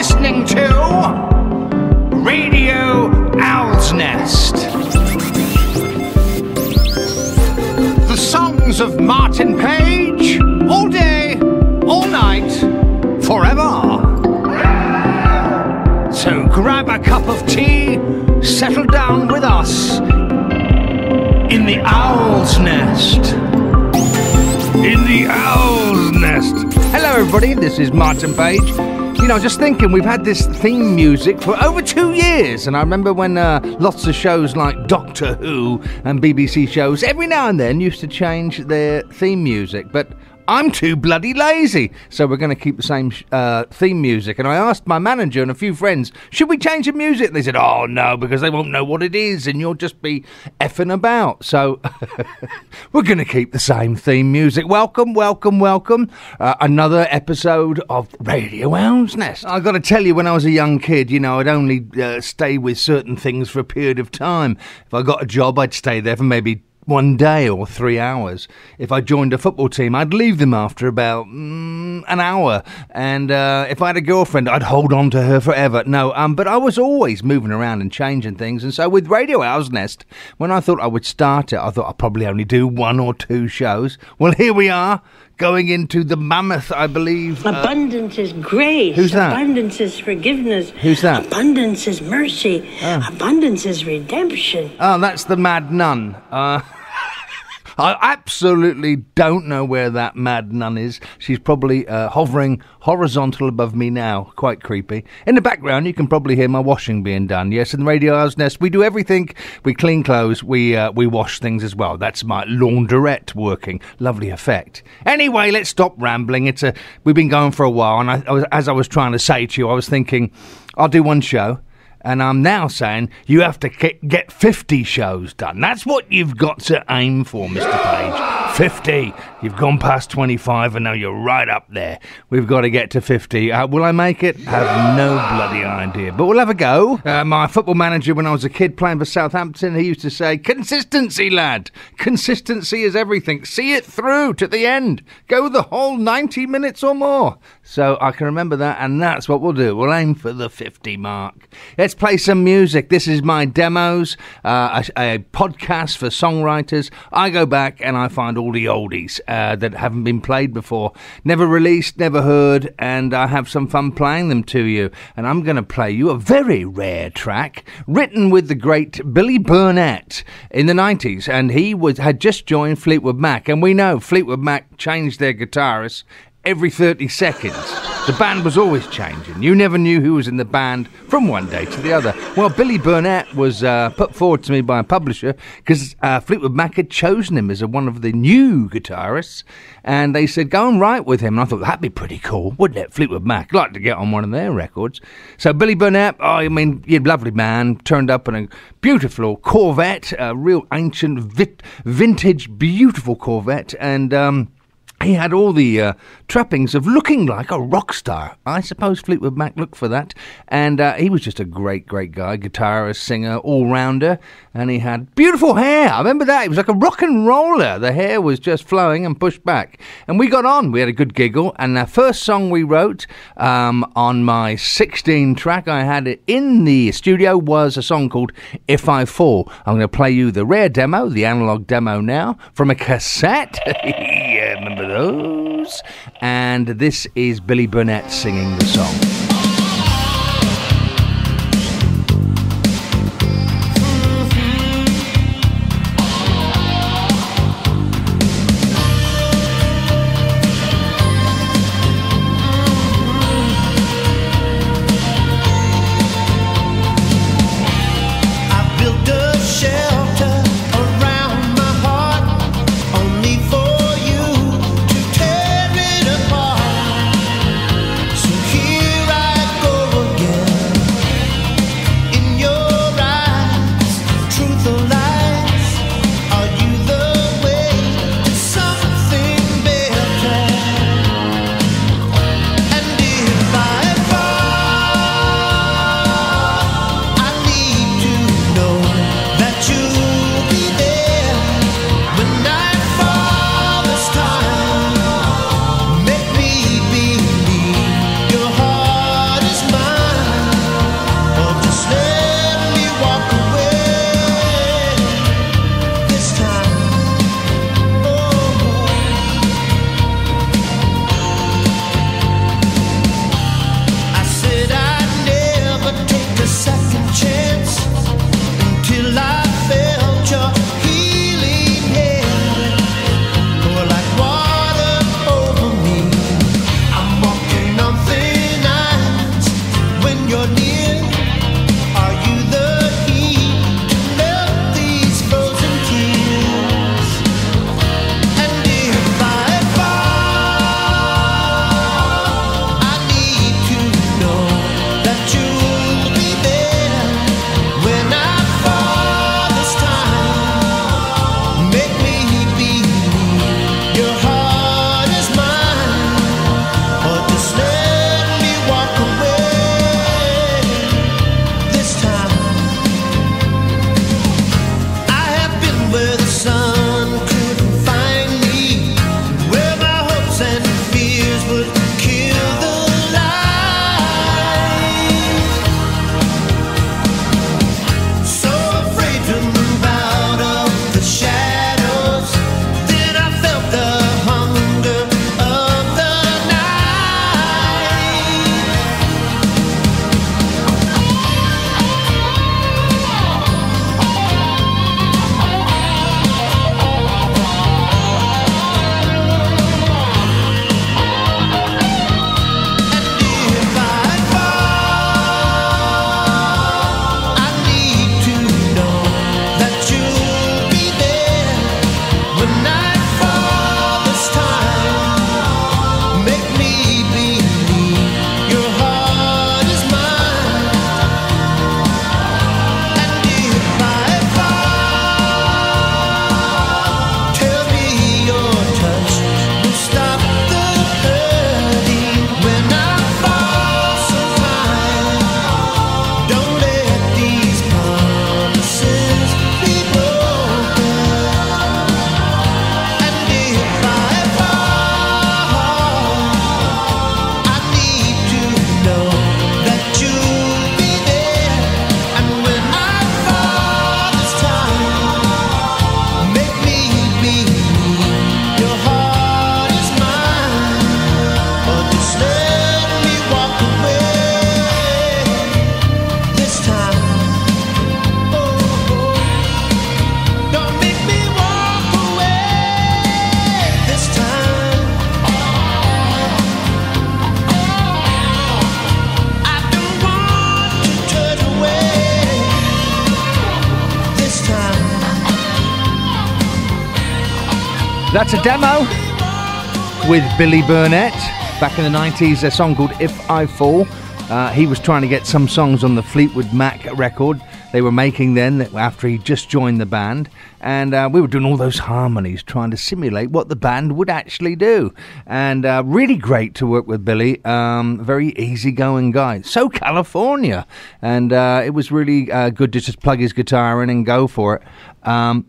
listening to Radio Owl's Nest. The songs of Martin Page, all day, all night, forever. So grab a cup of tea, settle down with us in the Owl's Nest. In the Owl's Nest. Hello, everybody. This is Martin Page. You know, just thinking, we've had this theme music for over two years, and I remember when uh, lots of shows like Doctor Who and BBC shows every now and then used to change their theme music, but I'm too bloody lazy. So we're going to keep the same uh, theme music. And I asked my manager and a few friends, should we change the music? And they said, oh no, because they won't know what it is and you'll just be effing about. So we're going to keep the same theme music. Welcome, welcome, welcome. Uh, another episode of Radio Owl's Nest. I've got to tell you, when I was a young kid, you know, I'd only uh, stay with certain things for a period of time. If I got a job, I'd stay there for maybe one day or three hours. If I joined a football team, I'd leave them after about mm, an hour. And uh, if I had a girlfriend, I'd hold on to her forever. No, um, but I was always moving around and changing things. And so with Radio Owl's Nest, when I thought I would start it, I thought I'd probably only do one or two shows. Well, here we are going into the mammoth, I believe. Uh, Abundance is grace. Who's that? Abundance is forgiveness. Who's that? Abundance is mercy. Oh. Abundance is redemption. Oh, that's the mad nun. Uh, I absolutely don't know where that mad nun is. She's probably uh, hovering horizontal above me now. Quite creepy. In the background, you can probably hear my washing being done. Yes, in the Radio Owl's Nest, we do everything. We clean clothes. We uh, we wash things as well. That's my laundrette working. Lovely effect. Anyway, let's stop rambling. It's a we've been going for a while, and I, I was, as I was trying to say to you, I was thinking I'll do one show and I'm now saying you have to get 50 shows done. That's what you've got to aim for, Mr. Page. 50. You've gone past 25 and now you're right up there. We've got to get to 50. Uh, will I make it? I have no bloody idea. But we'll have a go. Uh, my football manager, when I was a kid playing for Southampton, he used to say, Consistency, lad. Consistency is everything. See it through to the end. Go the whole 90 minutes or more. So I can remember that, and that's what we'll do. We'll aim for the 50 mark. Let's play some music. This is my demos, uh, a, a, podcast for songwriters. I go back and I find all the oldies uh, that haven't been played before, never released, never heard, and I have some fun playing them to you. And I'm going to play you a very rare track written with the great Billy Burnette in the 90s, and he was had just joined Fleetwood Mac, and we know Fleetwood Mac changed their guitarist every 30 seconds. The band was always changing. You never knew who was in the band from one day to the other. Well, Billy Burnette was uh, put forward to me by a publisher because uh, Fleetwood Mac had chosen him as a, one of the new guitarists, and they said, go and write with him. And I thought, that'd be pretty cool, wouldn't it? Fleetwood Mac. I'd like to get on one of their records. So Billy Burnette, oh, I mean, lovely man, turned up in a beautiful Corvette, a real ancient, vit- vintage, beautiful Corvette, and... Um, he had all the uh, trappings of looking like a rock star. I suppose Fleetwood Mac looked for that. And uh, he was just a great, great guy guitarist, singer, all rounder. And he had beautiful hair. I remember that. He was like a rock and roller. The hair was just flowing and pushed back. And we got on. We had a good giggle. And the first song we wrote um, on my 16 track, I had it in the studio, was a song called If I Fall. I'm going to play you the rare demo, the analog demo now, from a cassette. remember those. And this is Billy Burnette singing the song. That's a demo with Billy Burnette back in the 90s, a song called If I Fall. Uh, he was trying to get some songs on the Fleetwood Mac record they were making then after he just joined the band. And uh, we were doing all those harmonies, trying to simulate what the band would actually do. And uh, really great to work with Billy. Um, very easygoing guy. So California. And uh, it was really uh, good to just plug his guitar in and go for it. Um,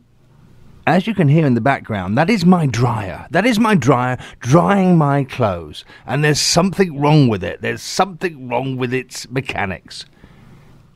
as you can hear in the background, that is my dryer. That is my dryer drying my clothes. And there's something wrong with it. There's something wrong with its mechanics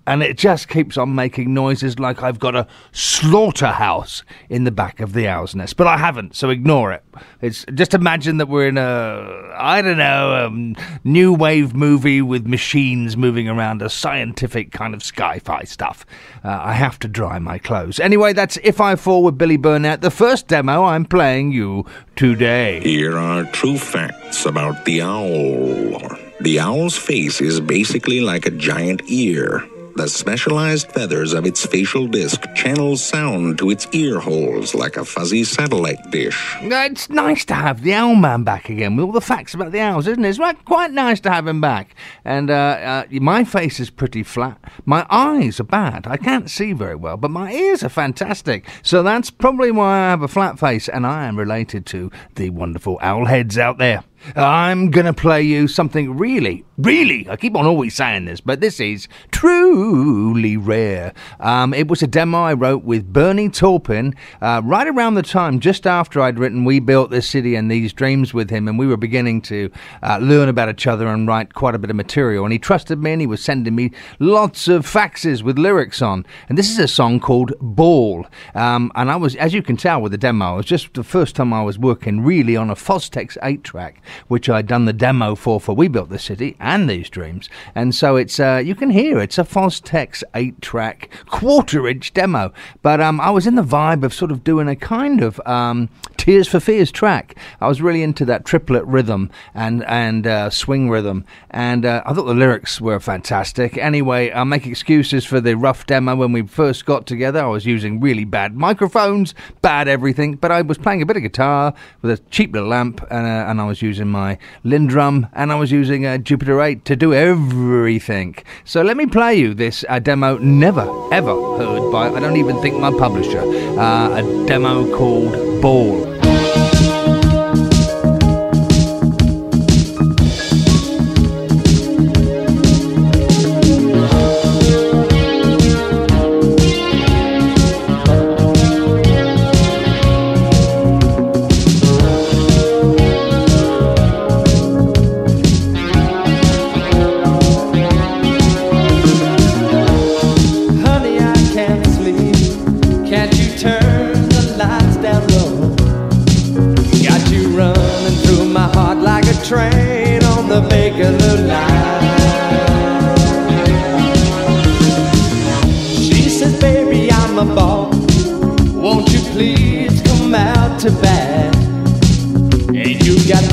and it just keeps on making noises like I've got a slaughterhouse in the back of the owl's nest. But I haven't, so ignore it. It's just imagine that we're in a I don't know um, new wave movie with machines moving around, a scientific kind of sci-fi stuff. Uh, I have to dry my clothes anyway. That's if I fall with Billy Burnette, the first demo I'm playing you today. Here are true facts about the owl. The owl's face is basically like a giant ear the specialized feathers of its facial disc channel sound to its ear holes like a fuzzy satellite dish. It's nice to have the owl man back again with all the facts about the owls, isn't it? It's quite nice to have him back. And uh, uh, my face is pretty flat. My eyes are bad. I can't see very well, but my ears are fantastic. So that's probably why I have a flat face, and I am related to the wonderful owl heads out there. I'm gonna play you something really, really, I keep on always saying this, but this is truly rare. Um, it was a demo I wrote with Bernie Taupin uh, right around the time just after I'd written We Built This City and These Dreams with him, and we were beginning to uh, learn about each other and write quite a bit of material. And he trusted me and he was sending me lots of faxes with lyrics on. And this is a song called Ball. Um, and I was, as you can tell with the demo, it was just the first time I was working really on a Fostex 8 track which I'd done the demo for for We Built the City and These Dreams. And so it's uh, you can hear it's a Fostex eight track quarter inch demo. But um, I was in the vibe of sort of doing a kind of um, Tears for Fears track. I was really into that triplet rhythm and and uh, swing rhythm, and uh, I thought the lyrics were fantastic. Anyway, I'll make excuses for the rough demo when we first got together. I was using really bad microphones, bad everything, but I was playing a bit of guitar with a cheap little amp, and, uh, and I was using my LinnDrum, and I was using a Jupiter 8 to do everything. So let me play you this uh, demo never ever heard by I don't even think my publisher. Uh, a demo called Ball.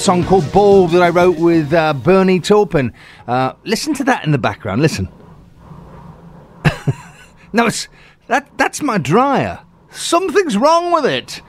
song called Ball that I wrote with uh, Bernie Taupin. Uh, listen to that in the background. Listen. no, it's that. That's my dryer. Something's wrong with it.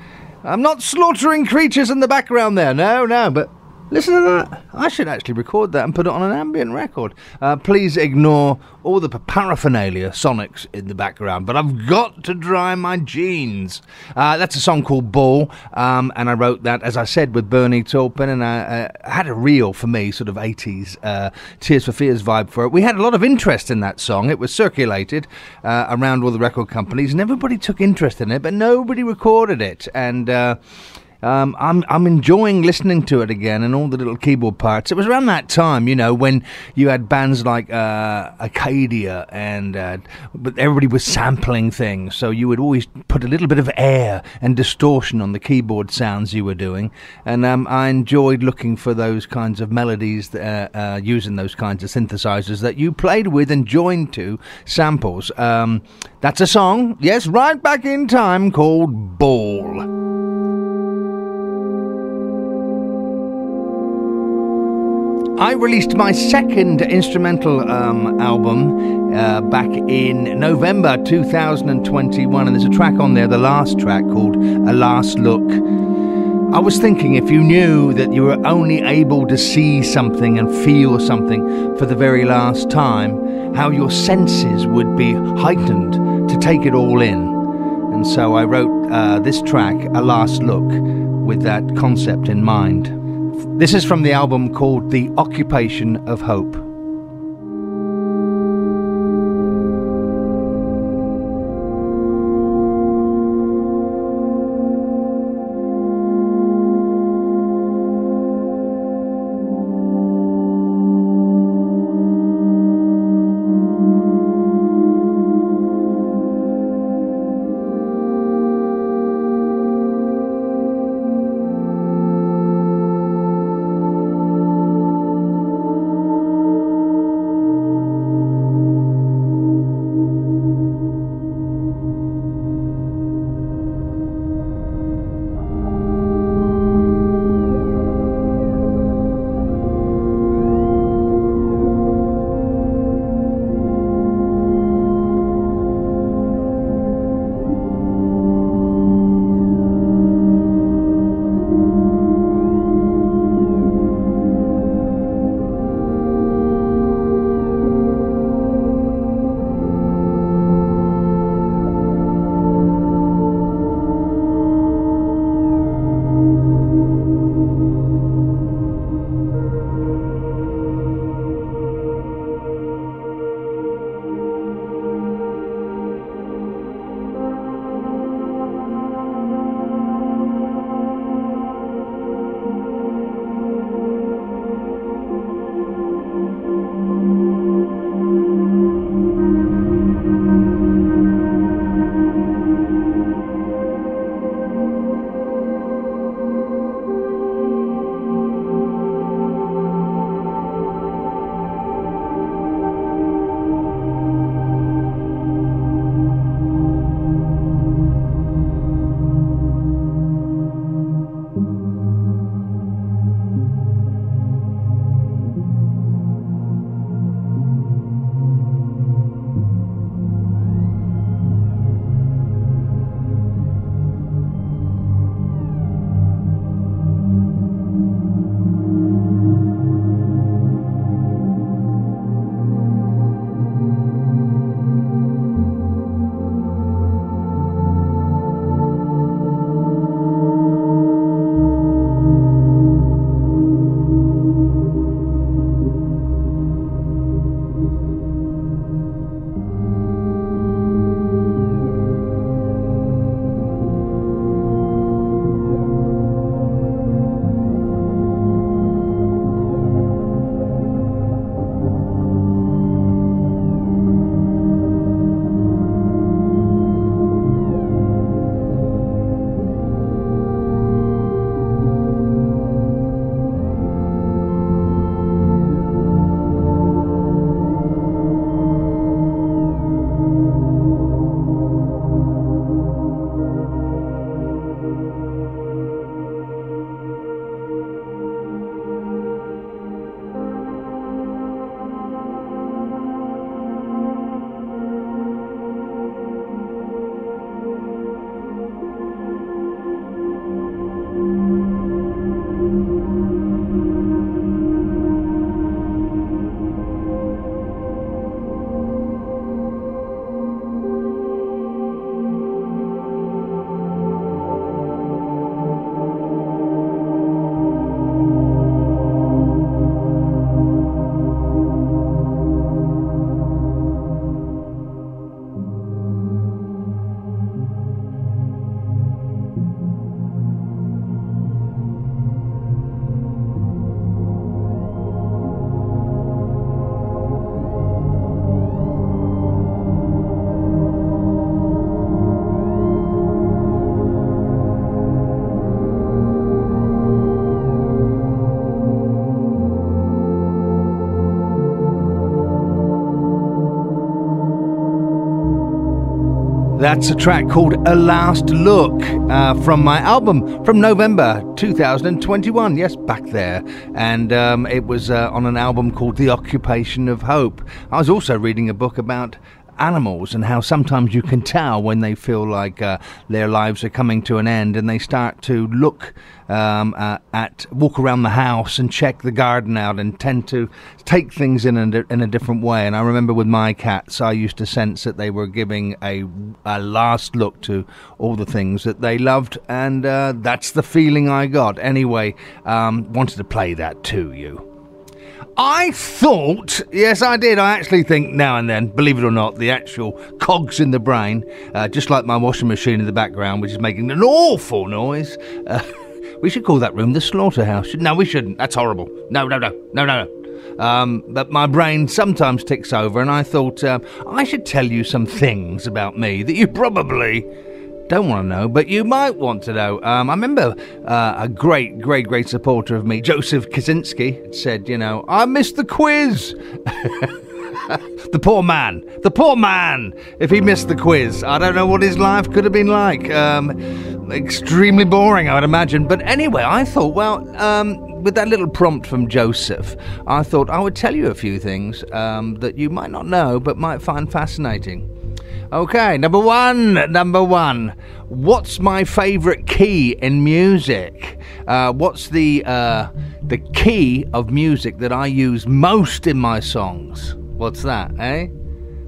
I'm not slaughtering creatures in the background there. No, no, but listen to that. I should actually record that and put it on an ambient record. Uh, please ignore all the paraphernalia sonics in the background, but I've got to dry my jeans. Uh, that's a song called Ball, um, and I wrote that, as I said, with Bernie Taupin, and I uh, had a real, for me, sort of 80s uh, Tears for Fears vibe for it. We had a lot of interest in that song. It was circulated uh, around all the record companies, and everybody took interest in it, but nobody recorded it. And uh, um, I'm I'm enjoying listening to it again and all the little keyboard parts. It was around that time, you know, when you had bands like uh, Acadia and uh, but everybody was sampling things, so you would always put a little bit of air and distortion on the keyboard sounds you were doing, and um, I enjoyed looking for those kinds of melodies, uh, uh, using those kinds of synthesizers that you played with and joined to samples. Um, that's a song, yes, right back in time called Ball. I released my second instrumental um, album uh, back in November 2021, and there's a track on there, the last track called A Last Look. I was thinking if you knew that you were only able to see something and feel something for the very last time, how your senses would be heightened to take it all in. And so I wrote uh, this track, A Last Look, with that concept in mind. This is from the album called The Occupation of Hope. That's a track called A Last Look uh, from my album from November 2021. Yes, back there. And um, it was uh, on an album called The Occupation of Hope. I was also reading a book about animals and how sometimes you can tell when they feel like uh, their lives are coming to an end and they start to look um, uh, at walk around the house and check the garden out and tend to take things in a, in a different way. And I remember with my cats, I used to sense that they were giving a, a last look to all the things that they loved, and uh, that's the feeling I got. Anyway, um, wanted to play that to you. I thought, yes, I did. I actually think now and then, believe it or not, the actual cogs in the brain, uh, just like my washing machine in the background, which is making an awful noise. Uh, we should call that room the slaughterhouse. No, we shouldn't. That's horrible. No, no, no, no, no. no. Um, but my brain sometimes ticks over, and I thought uh, I should tell you some things about me that you probably don't want to know, but you might want to know. Um, I remember uh, a great, great, great supporter of me, Joseph Kaczynski, said, you know, I missed the quiz. the poor man, the poor man. If he missed the quiz, I don't know what his life could have been like. Um, extremely boring, I would imagine. But anyway, I thought, well, um, with that little prompt from Joseph, I thought I would tell you a few things um, that you might not know but might find fascinating. Okay, number one, number one. What's my favourite key in music? Uh, what's the uh, the key of music that I use most in my songs? What's that, eh?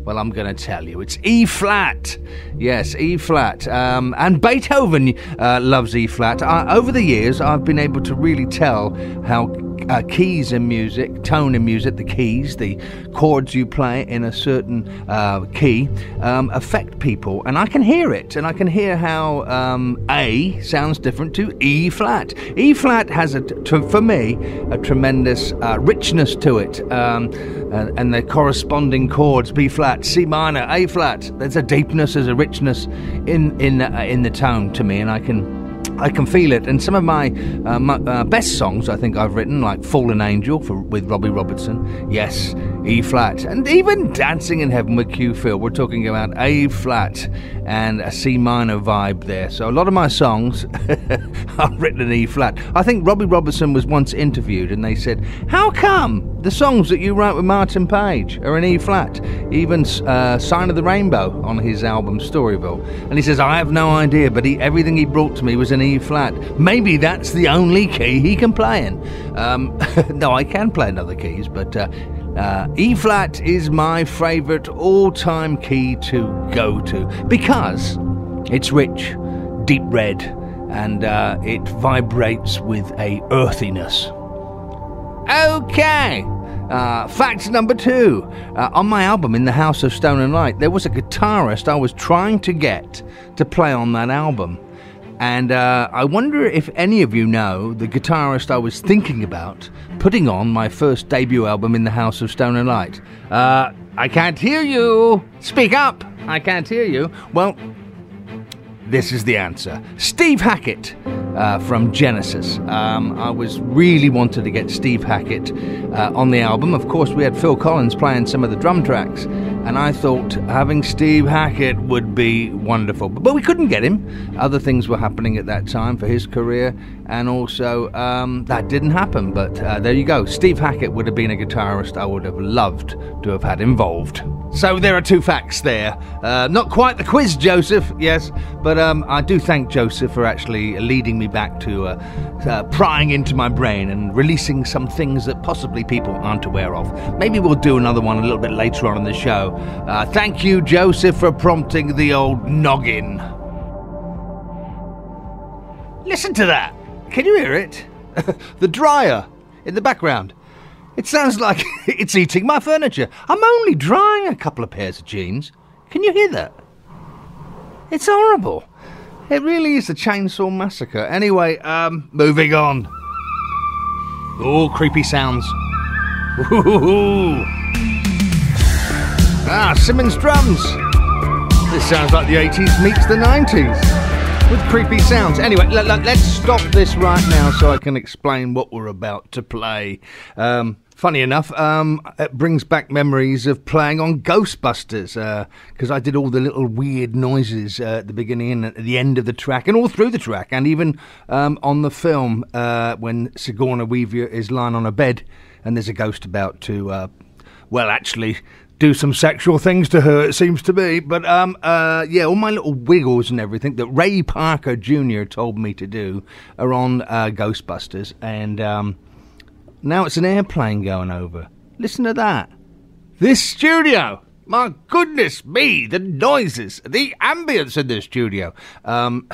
Well, I'm going to tell you. It's E flat. Yes, E flat. Um, and Beethoven uh, loves E flat. over the years, I've been able to really tell how uh, keys in music, tone in music, the keys, the chords you play in a certain uh, key um, affect people. And I can hear it, and I can hear how um, A sounds different to E flat. E flat has, a, t- for me, a tremendous uh, richness to it, um, and, and the corresponding chords B flat, C minor, A flat. There's a deepness, there's a richness in in uh, in the tone to me, and I can I can feel it. And some of my, uh, my uh, best songs I think I've written, like Fallen Angel for, with Robbie Robertson, yes, E flat, and even Dancing in Heaven with Q-Feel. We're talking about A flat and a C minor vibe there. So a lot of my songs are written in E flat. I think Robbie Robertson was once interviewed and they said, How come the songs that you write with Martin Page are in E flat? Even uh, Sign of the Rainbow on his album Storyville. And he says, I have no idea, but he, everything he brought to me was in E flat. Maybe that's the only key he can play in. Um, no, I can play in other keys, but. Uh, uh, e flat is my favourite all time key to go to because it's rich, deep red, and uh, it vibrates with a earthiness. Okay. Uh, fact number two. Uh, on my album, In the House of Stone and Light, there was a guitarist I was trying to get to play on that album. And uh, I wonder if any of you know the guitarist I was thinking about putting on my first debut album in the House of Stone and Light. Uh, I can't hear you. Speak up. I can't hear you. Well, this is the answer. Steve Hackett uh, from Genesis. Um, I was really wanted to get Steve Hackett uh, on the album. Of course, we had Phil Collins playing some of the drum tracks, and I thought having Steve Hackett would be wonderful. But we couldn't get him. Other things were happening at that time for his career, and also um, that didn't happen. But uh, there you go. Steve Hackett would have been a guitarist I would have loved to have had involved. So there are two facts there. Uh, not quite the quiz, Joseph, yes, but um, I do thank Joseph for actually leading me back to uh, uh, prying into my brain and releasing some things that possibly people aren't aware of. Maybe we'll do another one a little bit later on in the show. Uh, thank you, Joseph, for prompting the old noggin. Listen to that. Can you hear it? the dryer in the background. It sounds like it's eating my furniture. I'm only drying a couple of pairs of jeans. Can you hear that? It's horrible. It really is a chainsaw massacre. Anyway, um, moving on. Oh, creepy sounds. Ooh. Ah, Simmons drums. This sounds like the 80s meets the 90s. With creepy sounds. Anyway, let, us stop this right now so I can explain what we're about to play. Um, funny enough, um, it brings back memories of playing on Ghostbusters because uh, I did all the little weird noises uh, at the beginning and at the end of the track and all through the track, and even um, on the film uh, when Sigourney Weaver is lying on a bed and there's a ghost about to, uh, well, actually do some sexual things to her, it seems to be. But um, uh, yeah, all my little wiggles and everything that Ray Parker Jr. told me to do are on uh, Ghostbusters, and um, now it's an airplane going over. Listen to that. This studio my goodness me, the noises, the ambience in the studio. Um,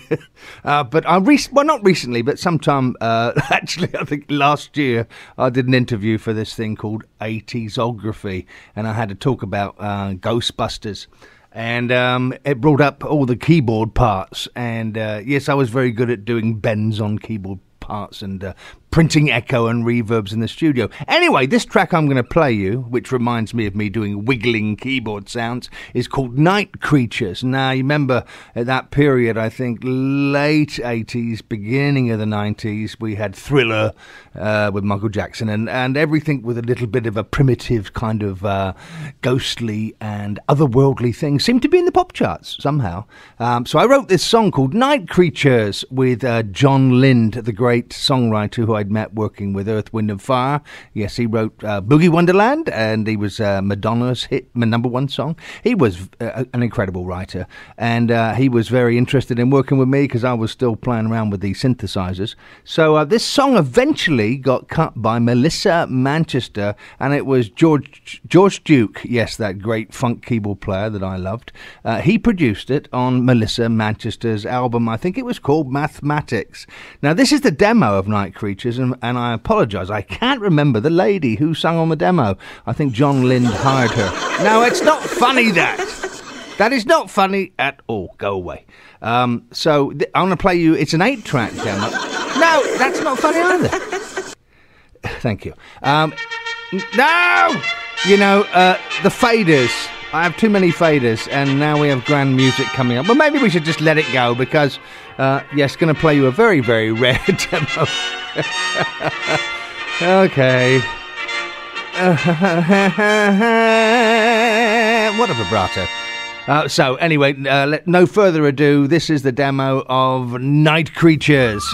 uh, but I re- well, not recently, but sometime uh, actually, I think last year, I did an interview for this thing called 80sography, and I had to talk about uh, Ghostbusters. And um, it brought up all the keyboard parts. And uh, yes, I was very good at doing bends on keyboard parts and uh, printing echo and reverbs in the studio. Anyway, this track I'm going to play you, which reminds me of me doing wiggling keyboard sounds, is called Night Creatures. Now, you remember at that period, I think late 80s, beginning of the 90s, we had Thriller uh, with Michael Jackson and, and everything with a little bit of a primitive kind of uh, ghostly and otherworldly thing seemed to be in the pop charts somehow. Um, so I wrote this song called Night Creatures with uh, Jon Lind, the great songwriter who I I'd met working with Earth, Wind and Fire. Yes, he wrote uh, Boogie Wonderland, and he was uh, Madonna's hit, number one song. He was uh, an incredible writer, and uh, he was very interested in working with me because I was still playing around with the synthesizers. So uh, this song eventually got cut by Melissa Manchester, and it was George George Duke. Yes, that great funk keyboard player that I loved. Uh, he produced it on Melissa Manchester's album. I think it was called Mathematics. Now this is the demo of Night Creatures and, and I apologise. I can't remember the lady who sang on the demo. I think Jon Lind hired her. No, it's not funny, that. That is not funny at all. Go away. Um, so th- I'm going to play you. It's an eight-track demo. No, that's not funny either. Thank you. Um, no, you know uh, the faders. I have too many faders, and now we have grand music coming up. But maybe we should just let it go because, uh, yes, going to play you a very, very rare demo. okay. what a vibrato. Uh, so, anyway, uh, let, no further ado, this is the demo of Night Creatures.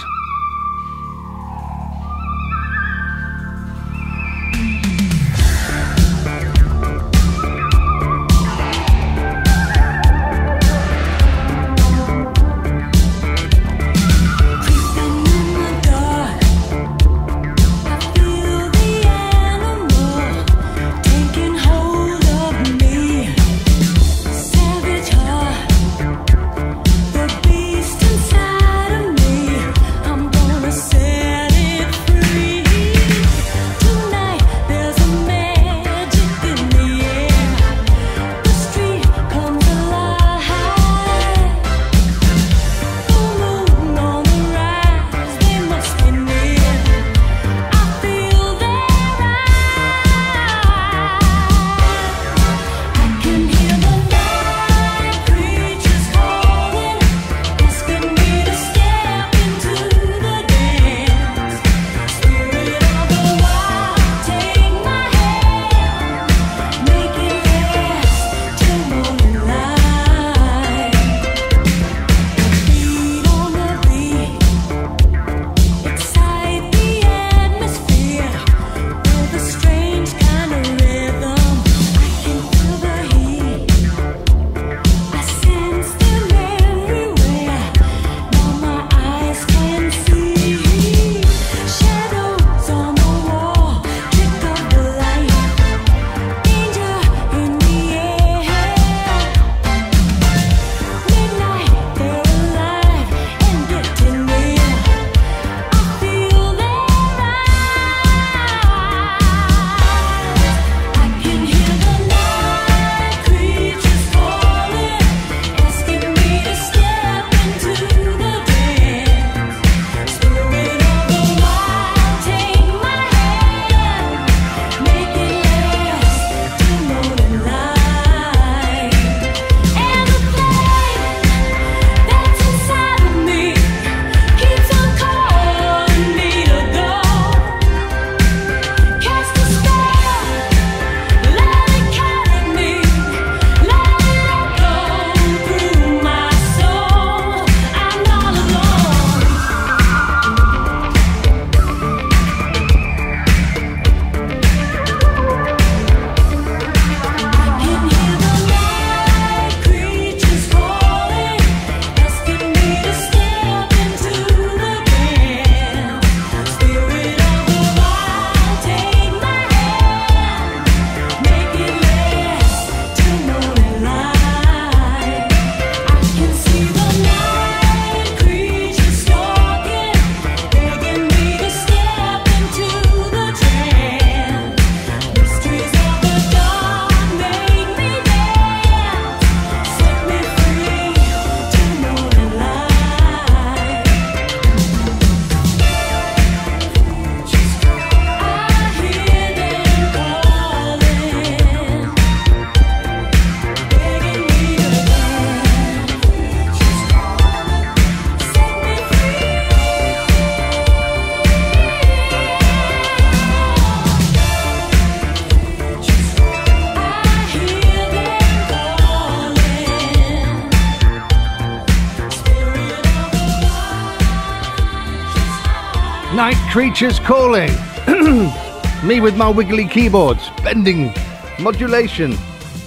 Creatures Calling. Me with my wiggly keyboards, bending, modulation.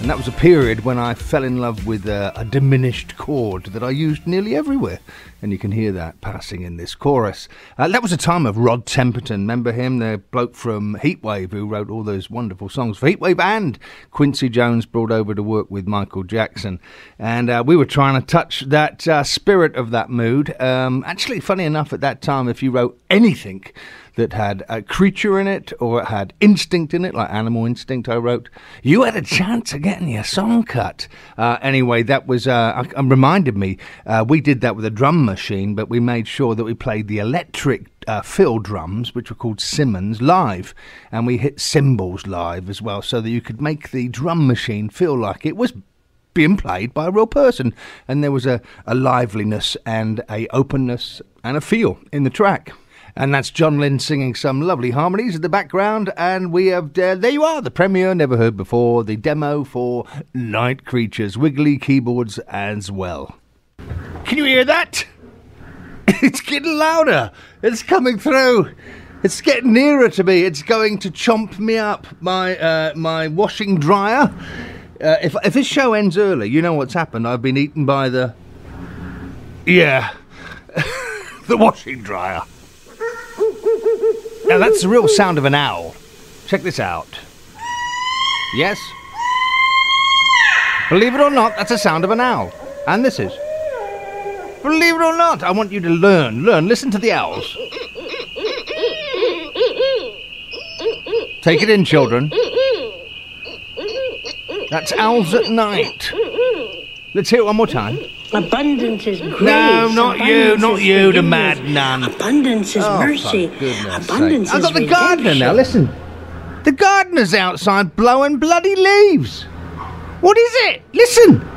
And that was a period when I fell in love with uh, a diminished chord that I used nearly everywhere. And you can hear that passing in this chorus. Uh, that was a time of Rod Temperton. Remember him, the bloke from Heatwave who wrote all those wonderful songs for Heatwave and Quincy Jones brought over to work with Michael Jackson. And uh, we were trying to touch that uh, spirit of that mood. Um, actually, funny enough, at that time, if you wrote anything, that had a creature in it or it had instinct in it, like Animal Instinct, I wrote, you had a chance of getting your song cut. Uh, anyway, that was, uh, uh, reminded me, uh, we did that with a drum machine, but we made sure that we played the electric uh, fill drums, which were called Simmons, live. And we hit cymbals live as well, so that you could make the drum machine feel like it was being played by a real person. And there was a, a liveliness and a openness and a feel in the track. And that's Jon Lind singing some lovely harmonies in the background. And we have, uh, there you are, the premiere, never heard before, the demo for Night Creatures, wiggly keyboards as well. Can you hear that? It's getting louder. It's coming through. It's getting nearer to me. It's going to chomp me up. My uh, my washing dryer. Uh, if if this show ends early, you know what's happened. I've been eaten by the yeah the washing dryer. Now that's the real sound of an owl. Check this out. Yes? Believe it or not, that's the sound of an owl. And this is. Believe it or not, I want you to learn. Learn. Listen to the owls. Take it in, children. That's owls at night. Let's hear it one more time. Abundance is grace. No, not you, not you, the mad nun. Abundance is Oh, mercy. for goodness Abundance sake. I've got the gardener now, listen. The gardener's outside blowing bloody leaves. What is it? Listen.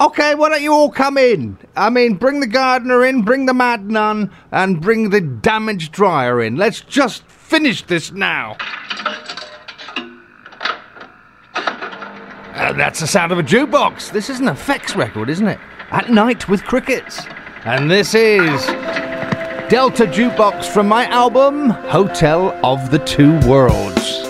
Okay, why don't you all come in? I mean, bring the gardener in, bring the mad nun, and bring the damaged dryer in. Let's just finish this now. That's the sound of a jukebox. This is an effects record, isn't it? At night with crickets. And this is Delta Jukebox from my album, Hotel of the Two Worlds.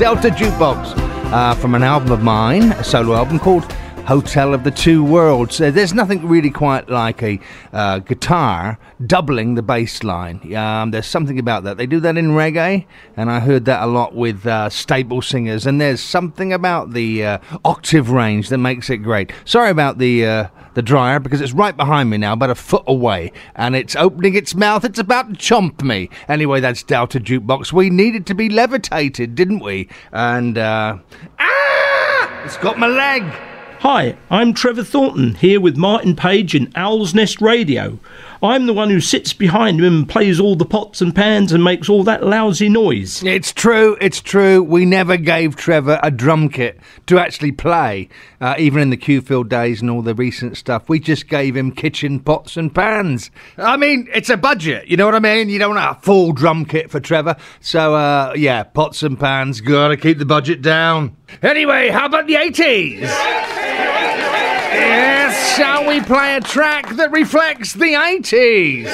Delta Jukebox uh, from an album of mine, a solo album called Hotel of the Two Worlds. Uh, there's nothing really quite like a uh, guitar doubling the bass line. Um, there's something about that. They do that in reggae, and I heard that a lot with uh, Staple Singers. And there's something about the uh, octave range that makes it great. Sorry about the uh, the dryer because it's right behind me now, about a foot away, and it's opening its mouth. It's about to chomp me. Anyway, that's Delta Jukebox. We needed to be levitated, didn't we? And uh, ah, it's got my leg. Hi, I'm Trevor Thornton here with Martin Page in Owl's Nest Radio. I'm the one who sits behind him and plays all the pots and pans and makes all that lousy noise. It's true, it's true. We never gave Trevor a drum kit to actually play, uh, even in the Q-Feel days and all the recent stuff. We just gave him kitchen pots and pans. I mean, it's a budget, you know what I mean? You don't want a full drum kit for Trevor. So, uh, yeah, pots and pans, gotta keep the budget down. Anyway, how about the 80s? Yes, shall we play a track that reflects the 80s?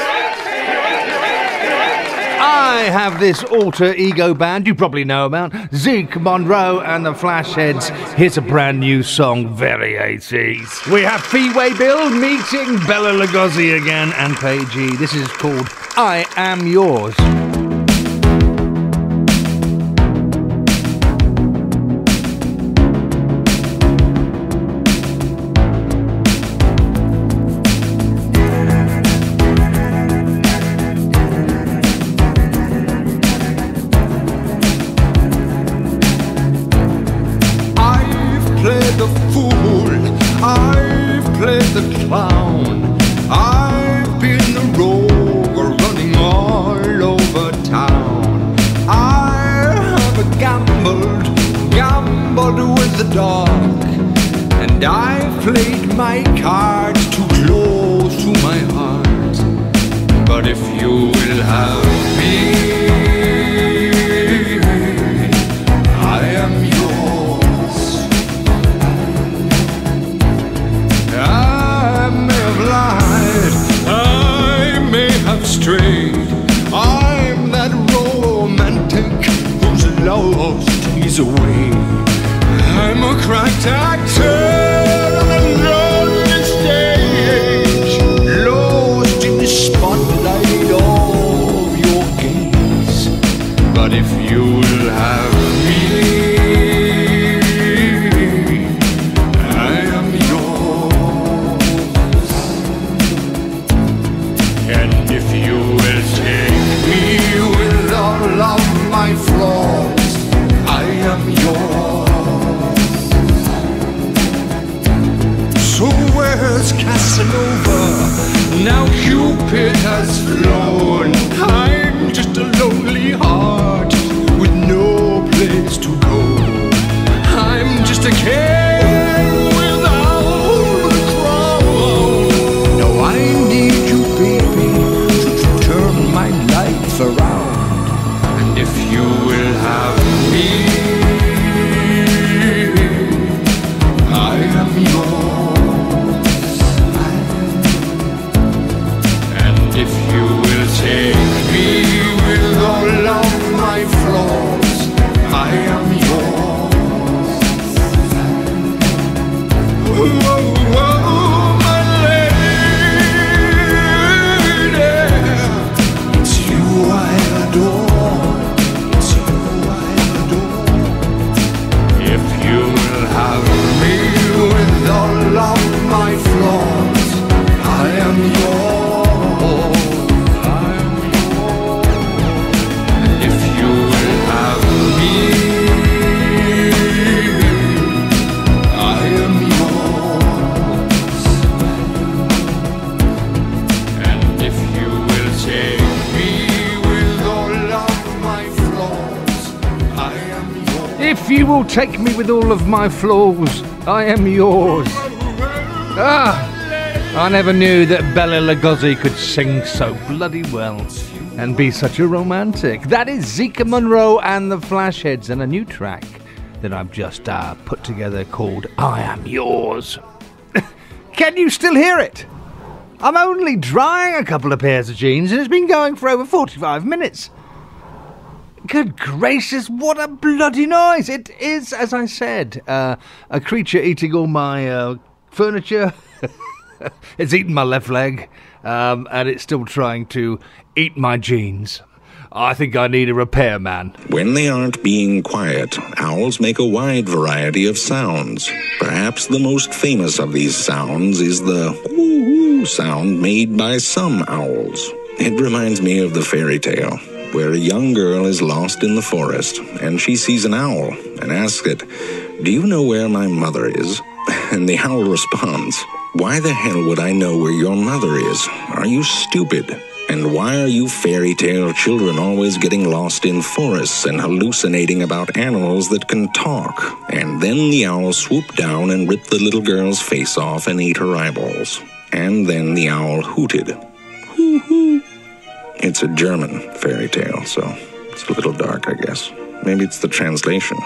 I have this alter ego band you probably know about, Zeke Monroe and the Flashheads. Here's a brand new song, very 80s. We have Feeway Bill meeting Bela Lugosi again and Paige. This is called I Am Yours. But if you'll have me, I am yours. And if you will take me with all of my flaws, I am yours. So where's Casanova? Now Cupid has flown. Of my flaws, I am yours. Ah, I never knew that Bela Lugosi could sing so bloody well and be such a romantic. That is Zeke Monroe and the Flashheads and a new track that I've just uh, put together called I Am Yours. Can you still hear it? I'm only drying a couple of pairs of jeans and it's been going for over 45 minutes. Good gracious, what a bloody noise! It is, as I said, uh, a creature eating all my uh, furniture. it's eaten my left leg, um, and it's still trying to eat my jeans. I think I need a repairman. When they aren't being quiet, owls make a wide variety of sounds. Perhaps the most famous of these sounds is the woo-woo sound made by some owls. It reminds me of the fairy tale, where a young girl is lost in the forest, and she sees an owl and asks it, Do you know where my mother is? And the owl responds, Why the hell would I know where your mother is? Are you stupid? And why are you fairy tale children always getting lost in forests and hallucinating about animals that can talk? And then the owl swooped down and ripped the little girl's face off and ate her eyeballs. And then the owl hooted. Hoo hoo. It's a German fairy tale, so it's a little dark, I guess. Maybe it's the translation.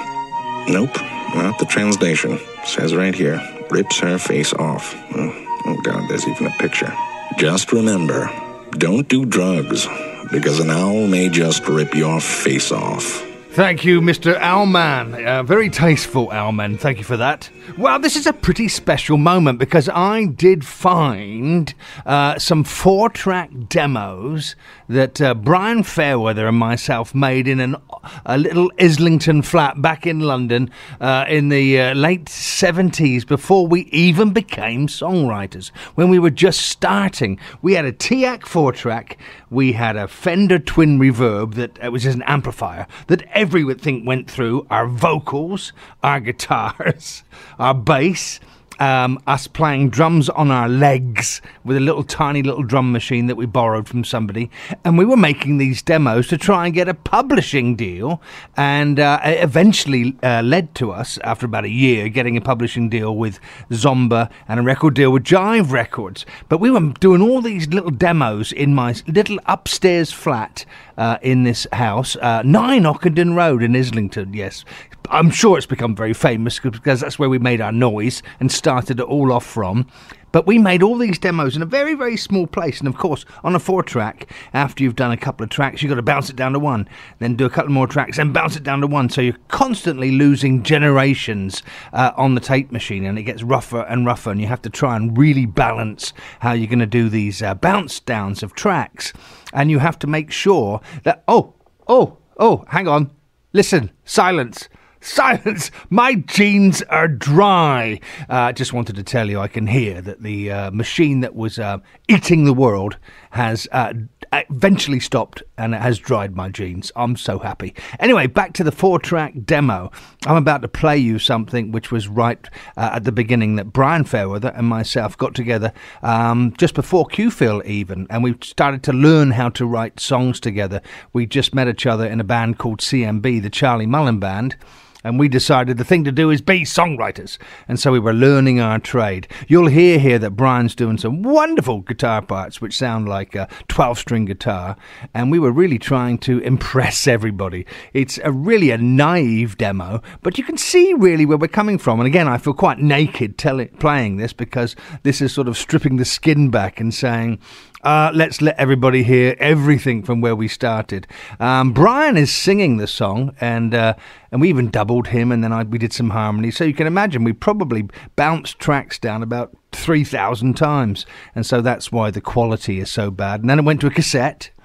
Nope, not the translation. says right here, rips her face off. Oh, oh god, there's even a picture. Just remember, don't do drugs, because an owl may just rip your face off. Thank you, Mr. Owlman. Uh, very tasteful, Owlman. Thank you for that. Well, this is a pretty special moment because I did find uh, some four track demos that uh, Brian Fairweather and myself made in an, a little Islington flat back in London uh, in the uh, late 70s before we even became songwriters. When we were just starting, we had a TEAC four track, we had a Fender Twin Reverb that uh, was just an amplifier that everything went through our vocals, our guitars, our bass, um, us playing drums on our legs with a little tiny little drum machine that we borrowed from somebody, and we were making these demos to try and get a publishing deal, and uh, it eventually uh, led to us after about a year getting a publishing deal with Zomba and a record deal with Jive Records. But we were doing all these little demos in my little upstairs flat uh, in this house, uh, 9 Ockendon Road in Islington, yes. I'm sure it's become very famous because that's where we made our noise and started it all off from. But we made all these demos in a very, very small place. And of course, on a four track, after you've done a couple of tracks, you've got to bounce it down to one, then do a couple more tracks, and bounce it down to one. So you're constantly losing generations uh, on the tape machine, and it gets rougher and rougher. And you have to try and really balance how you're going to do these uh, bounce downs of tracks. And you have to make sure that, oh, oh, oh, hang on, listen, silence. Silence! My jeans are dry. Uh, just wanted to tell you, I can hear that the uh, machine that was uh, eating the world has uh, eventually stopped and it has dried my jeans. I'm so happy. Anyway, back to the four track demo. I'm about to play you something which was right uh, at the beginning that Brian Fairweather and myself got together um, just before Q-Feel even, and we started to learn how to write songs together. We just met each other in a band called CMB, the Charlie Mullen Band and we decided the thing to do is be songwriters. And so we were learning our trade. You'll hear here that Brian's doing some wonderful guitar parts, which sound like a 12 string guitar. And we were really trying to impress everybody. It's a really a naive demo, but you can see really where we're coming from. And again, I feel quite naked playing this because this is sort of stripping the skin back and saying, uh, let's let everybody hear everything from where we started. Um, Brian is singing the song, and uh, and we even doubled him, and then I, we did some harmony. So you can imagine we probably bounced tracks down about three thousand times, and so that's why the quality is so bad. And then it went to a cassette.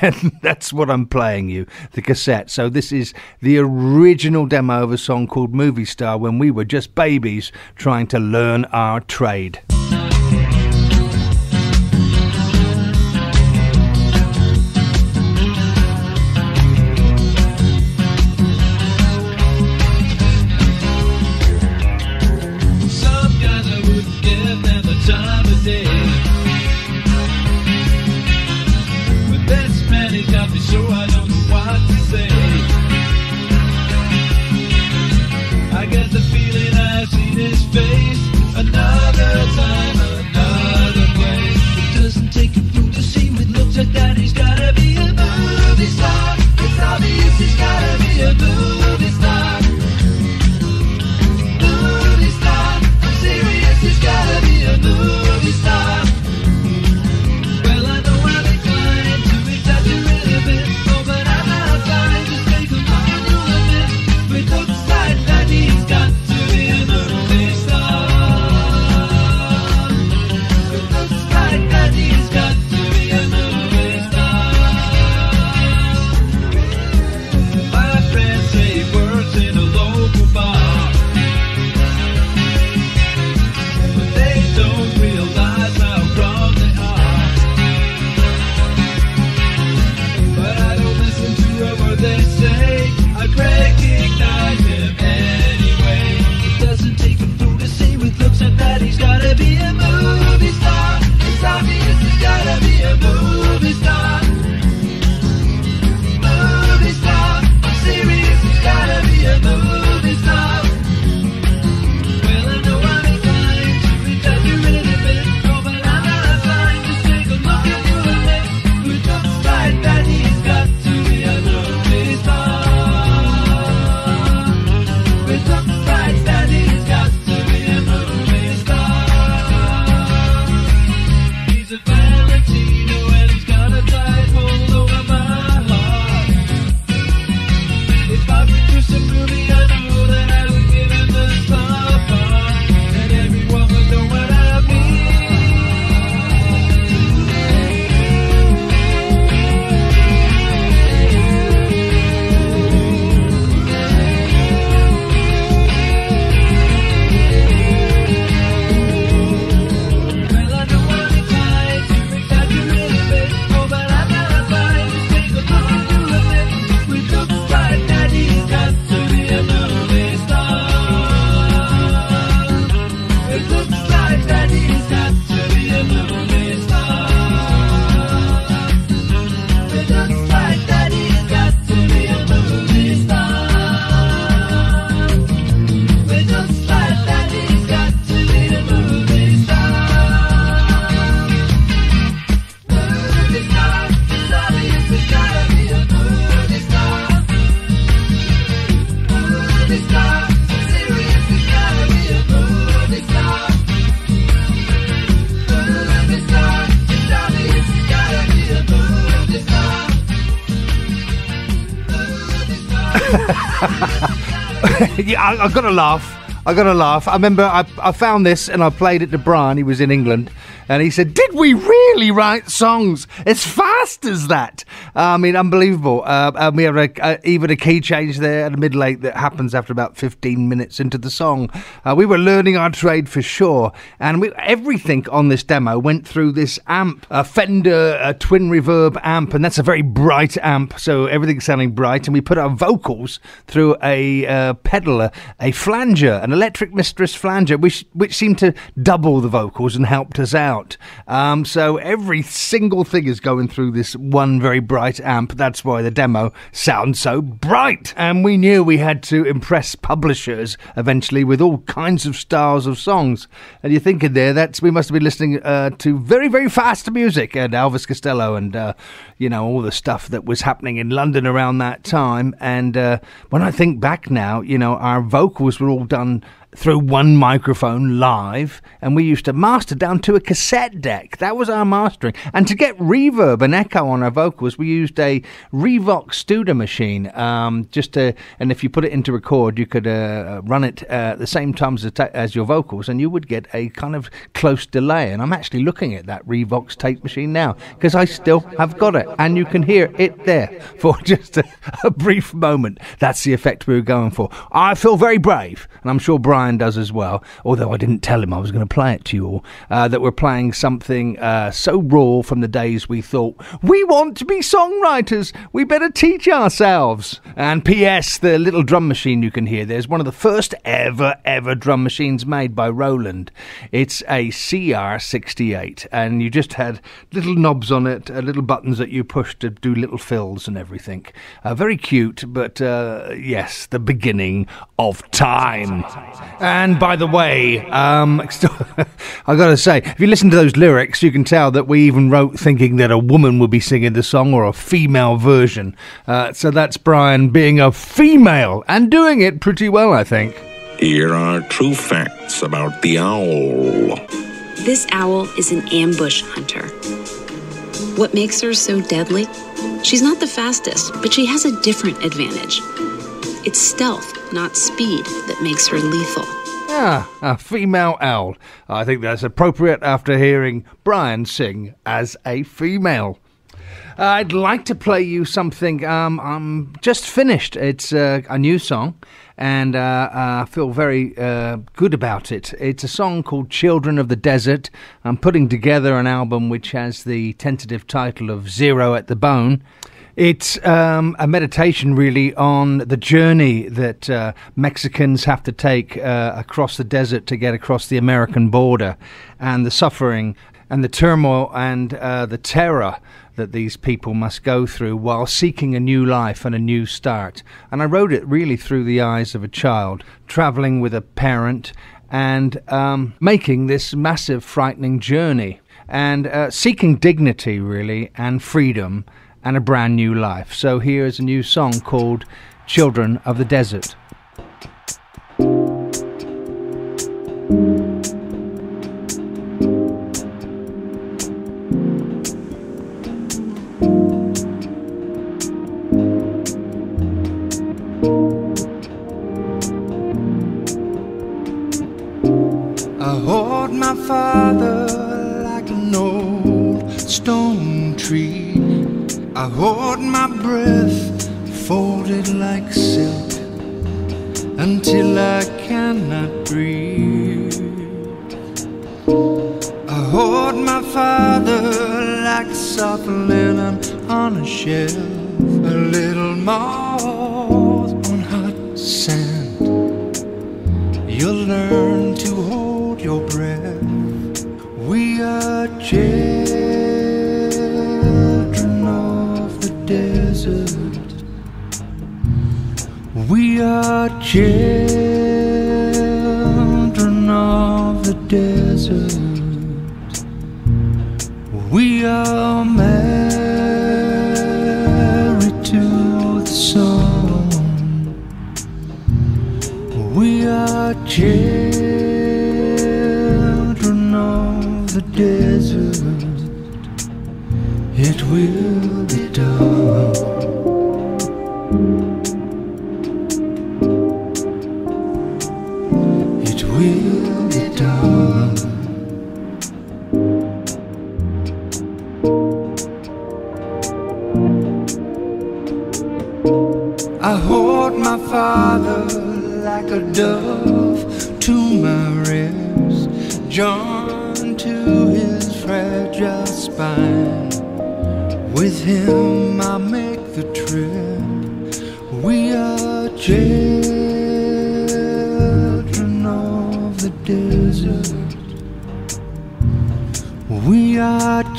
And that's what I'm playing you, the cassette. So this is the original demo of a song called Movie Star when we were just babies trying to learn our trade. I, I've got to laugh. I got to laugh. I remember I, I found this and I played it to Brian. He was in England, and he said, "Did we really write songs as fast as that?" I mean, unbelievable. Uh, and we have a, uh, even a key change there at a mid late that happens after about 15 minutes into the song. Uh, we were learning our trade for sure, and we, everything on this demo went through this amp, a Fender a twin reverb amp, and that's a very bright amp, so everything's sounding bright. And we put our vocals through a uh, pedal, a, a flanger, an electric mistress flanger, which which seemed to double the vocals and helped us out. Um, so every single thing is going through this one very bright amp. That's why the demo sounds so bright. And we knew we had to impress publishers eventually with all kinds of styles of songs. And you're thinking there, that's we must have been listening uh, to very very fast music and Elvis Costello and uh, you know all the stuff that was happening in London around that time. And uh, when I think back now, you know our vocals were all done through one microphone live, and we used to master down to a cassette deck. That was our mastering. And to get reverb and echo on our vocals, we used a Revox Studer machine. Um, just to, and if you put it into record, you could uh, run it uh, at the same time as, as your vocals, and you would get a kind of close delay. And I'm actually looking at that Revox tape machine now because I still have got it, and you can hear it there for just a, a brief moment. That's the effect we were going for. I feel very brave, and I'm sure Brian does as well, although I didn't tell him I was going to play it to you all, uh, that we're playing something uh, so raw from the days we thought, we want to be songwriters, we better teach ourselves. And P.S., the little drum machine you can hear there's one of the first ever, ever drum machines made by Roland. It's a CR68, and you just had little knobs on it, uh, little buttons that you push to do little fills and everything. Uh, very cute, but uh, yes, the beginning of time. And by the way, um, I got to say, if you listen to those lyrics, you can tell that we even wrote thinking that a woman would be singing the song or a female version. Uh, so that's Brian being a female and doing it pretty well, I think. Here are true facts about the owl. This owl is an ambush hunter. What makes her so deadly? She's not the fastest, but she has a different advantage. It's stealth, not speed, that makes her lethal. Ah, a female owl. I think that's appropriate after hearing Brian sing as a female. I'd like to play you something. Um, I'm just finished. It's uh, a new song, and uh, I feel very uh, good about it. It's a song called Children of the Desert. I'm putting together an album which has the tentative title of Zero at the Bone. It's um, a meditation, really, on the journey that uh, Mexicans have to take uh, across the desert to get across the American border, and the suffering and the turmoil and uh, the terror that these people must go through while seeking a new life and a new start. And I wrote it really through the eyes of a child, traveling with a parent and um, making this massive, frightening journey and uh, seeking dignity, really, and freedom and a brand new life. So here is a new song called Children of the Desert. I hold my father like an old stone tree. I hold my breath folded like silk until I cannot breathe. I hold my father like soft linen on a shelf, a little moth on hot sand. You'll learn to hold your breath. We are children We are children of the desert. We are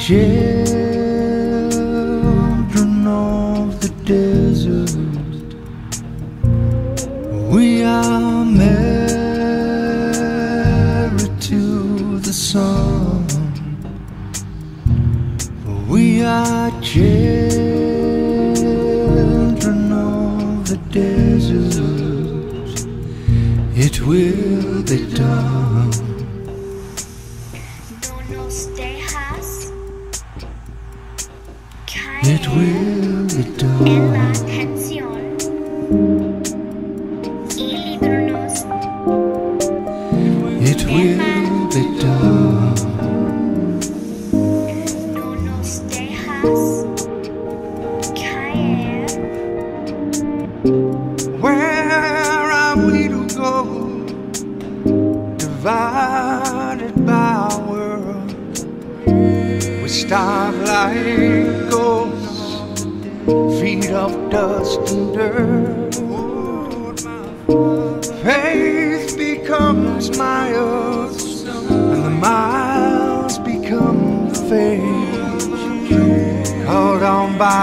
children of the desert. We are married to the sun. We are children of the desert. It will be done. Will be done.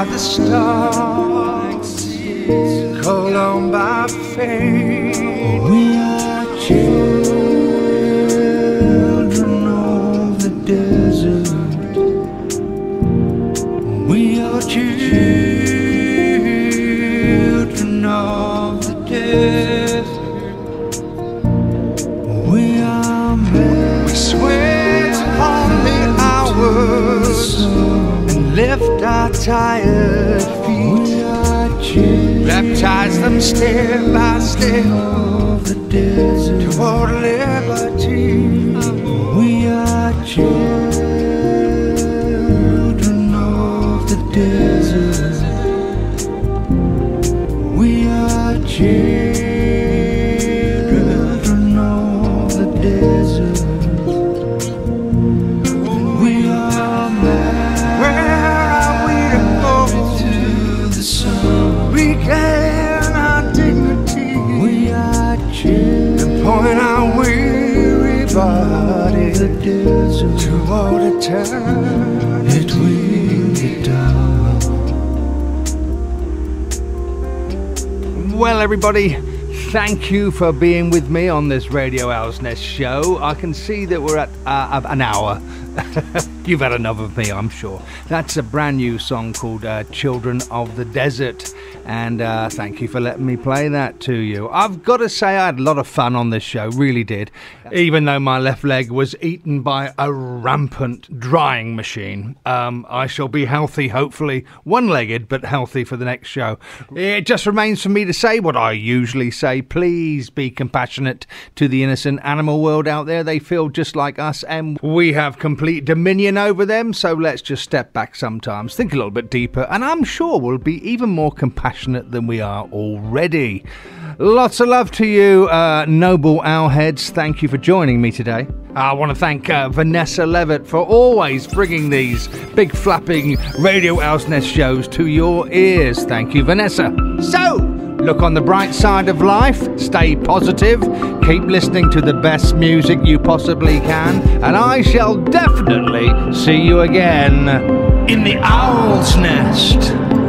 The stars, Baptize them step by step of the desert toward liberty. Eternity. It will. Well, everybody, thank you for being with me on this Radio Owl's Nest show. I can see that we're at uh, an hour. You've had enough of me, I'm sure. That's a brand new song called uh, Children of the Desert. And uh, thank you for letting me play that to you. I've got to say, I had a lot of fun on this show, really did. Even though my left leg was eaten by a rampant drying machine. Um, I shall be healthy, hopefully, one legged, but healthy for the next show. It just remains for me to say what I usually say please be compassionate to the innocent animal world out there. They feel just like us, and we have complete dominion over them. So let's just step back sometimes, think a little bit deeper, and I'm sure we'll be even more compassionate than we are already. Lots of love to you, uh, noble owlheads. Thank you for joining me today. I want to thank uh, Vanessa Levitt for always bringing these big flapping Radio Owl's Nest shows to your ears. Thank you, Vanessa. So, look on the bright side of life, stay positive, keep listening to the best music you possibly can, and I shall definitely see you again in the Owl's Nest.